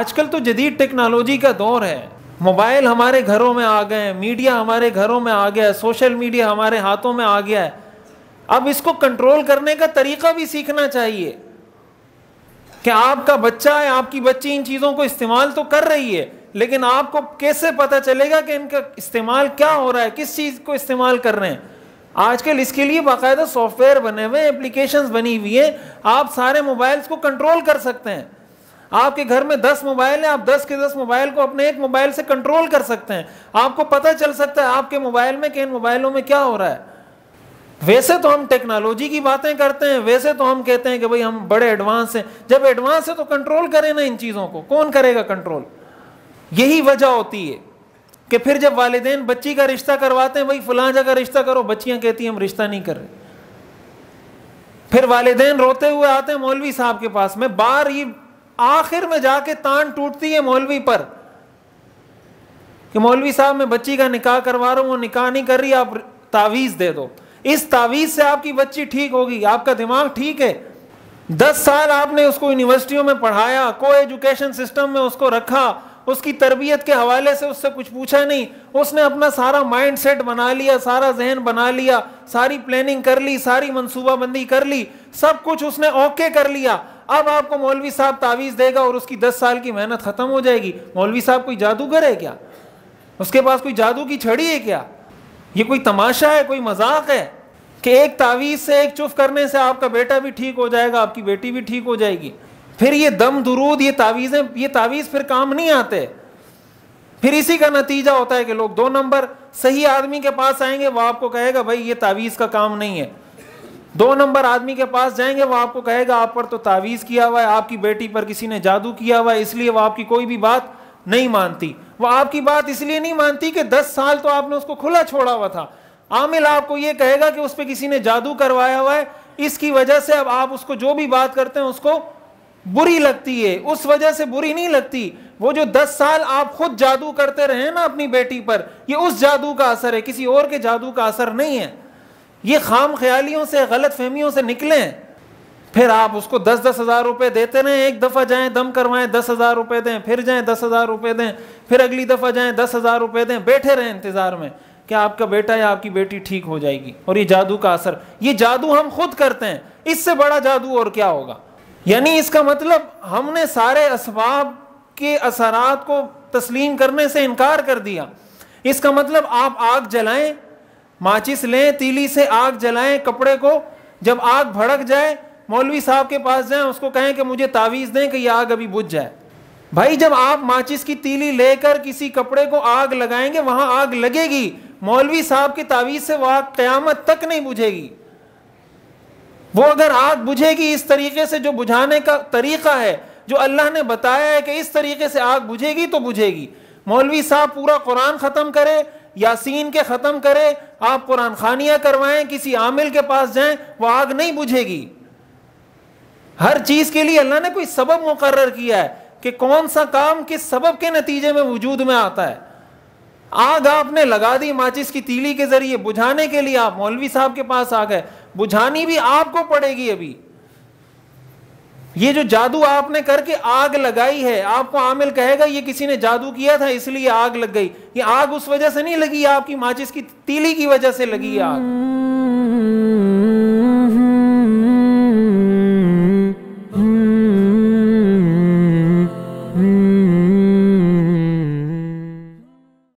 आजकल तो जदीद टेक्नोलॉजी का दौर है। मोबाइल हमारे घरों में आ गए हैं मीडिया हमारे घरों में आ गया है सोशल मीडिया हमारे हाथों में आ गया है। अब इसको कंट्रोल करने का तरीका भी सीखना चाहिए। कि आपका बच्चा है, आपकी बच्ची इन चीज़ों को इस्तेमाल तो कर रही है, लेकिन आपको कैसे पता चलेगा कि इनका इस्तेमाल क्या हो रहा है, किस चीज़ को इस्तेमाल कर रहे हैं? आजकल इसके लिए बाकायदा सॉफ्टवेयर बने हुए एप्लीकेशंस बनी हुई है, आप सारे मोबाइल्स को कंट्रोल कर सकते हैं। आपके घर में दस मोबाइल है, आप दस के दस मोबाइल को अपने एक मोबाइल से कंट्रोल कर सकते हैं। आपको पता चल सकता है आपके मोबाइल में कि इन मोबाइलों में क्या हो रहा है। वैसे तो हम टेक्नोलॉजी की बातें करते हैं, वैसे तो हम कहते हैं कि भाई हम बड़े एडवांस हैं। जब एडवांस है तो कंट्रोल करें ना इन चीज़ों को। कौन करेगा कंट्रोल यही वजह होती है कि फिर जब वालदेन बच्ची का रिश्ता करवाते हैं, भाई फलां जगह रिश्ता करो, बच्चियाँ कहती हैं, हम रिश्ता नहीं कर रहे। फिर वालदेन रोते हुए आते हैं मौलवी साहब के पास। में बार ही आखिर में जाके तान टूटती है मौलवी पर कि मौलवी साहब, मैं बच्ची का निकाह करवा रहा हूँ, वो निकाह नहीं कर रही, आप तावीज़ दे दो। इस तावीज़ से आपकी बच्ची ठीक होगी, आपका दिमाग ठीक है। दस साल आपने उसको यूनिवर्सिटियों में पढ़ाया को एजुकेशन सिस्टम में उसको रखा, उसकी तरबियत के हवाले से उससे कुछ पूछा नहीं, उसने अपना सारा माइंड सेट बना लिया, सारा जहन बना लिया, सारी प्लानिंग कर ली, सारी मनसूबाबंदी कर ली, सब कुछ उसने ओके कर लिया। अब आपको मौलवी साहब तावीज़ देगा और उसकी दस साल की मेहनत ख़त्म हो जाएगी। मौलवी साहब कोई जादूगर है क्या? उसके पास कोई जादू की छड़ी है क्या? ये कोई तमाशा है, कोई मज़ाक है कि एक तावीज़ से एक चुप करने से आपका बेटा भी ठीक हो जाएगा, आपकी बेटी भी ठीक हो जाएगी। फिर ये दम दुरूद, ये तावीज़ें, ये तावीज़ फिर काम नहीं आते। फिर इसी का नतीजा होता है कि लोग दो नंबर, सही आदमी के पास आएँगे, वो आपको कहेगा, भाई, ये तावीज़ का काम नहीं है। दो नंबर आदमी के पास जाएँगे, वो आपको कहेगा, आप पर तो तावीज़ किया हुआ है, आपकी बेटी पर किसी ने जादू किया हुआ है, इसलिए वो आपकी कोई भी बात नहीं मानती। वो आपकी बात इसलिए नहीं मानती कि दस साल तो आपने उसको खुला छोड़ा हुआ था। आमिल आपको ये कहेगा कि उस पर किसी ने जादू करवाया हुआ है, इसकी वजह से अब आप उसको जो भी बात करते हैं, उसको बुरी लगती है। उस वजह से बुरी नहीं लगती। वो जो दस साल आप खुद जादू करते रहे ना अपनी बेटी पर, ये उस जादू का असर है, किसी और के जादू का असर नहीं है। ये खाम ख्यालियों से, गलत फहमियों से निकलें। फिर आप उसको दस दस हज़ार रुपए देते रहें, एक दफ़ा जाएँ, दम करवाएँ, दस हज़ार रुपए दें, फिर जाएँ, दस हज़ार रुपए दें, फिर अगली दफ़ा जाएँ, दस हज़ार रुपए दें, बैठे रहें इंतज़ार में कि आपका बेटा या आपकी बेटी ठीक हो जाएगी। और ये जादू का असर, ये जादू हम खुद करते हैं, इससे बड़ा जादू और क्या होगा? यानी इसका मतलब हमने सारे इसबाब के असरात को तस्लीम करने से इनकार कर दिया। इसका मतलब आप आग जलाएँ माचिस लें, तीली से आग जलाएँ, कपड़े को। जब आग भड़क जाए, मौलवी साहब के पास जाएँ, उसको कहें कि मुझे तावीज़ दें कि यह आग अभी बुझ जाए। भाई, जब आप माचिस की तीली लेकर किसी कपड़े को आग लगाएँगे, वहाँ आग लगेगी। मौलवी साहब की तावीज़ से वह क़यामत तक नहीं बुझेगी। वो अगर आग बुझेगी इस तरीके से, जो बुझाने का तरीका है, जो अल्लाह ने बताया है कि इस तरीके से आग बुझेगी तो बुझेगी। मौलवी साहब पूरा कुरान ख़त्म करे यासीन के ख़त्म करें, आप कुरान खानिया करवाएँ, किसी आमिल के पास जाएँ, वो आग नहीं बुझेगी। हर चीज़ के लिए अल्लाह ने कोई सबब मुकर किया है कि कौन सा काम किस सबब के नतीजे में वजूद में आता है। आग आपने लगा दी माचिस की तीली के ज़रिए, बुझाने के लिए आप मौलवी साहब के पास आ गए। बुझानी भी आपको पड़ेगी अभी। ये जो जादू आपने करके आग लगाई है, आपको आमिल कहेगा, ये किसी ने जादू किया था, इसलिए आग लग गई। ये आग उस वजह से नहीं लगी आपकी माचिस की तीली की वजह से लगी आग।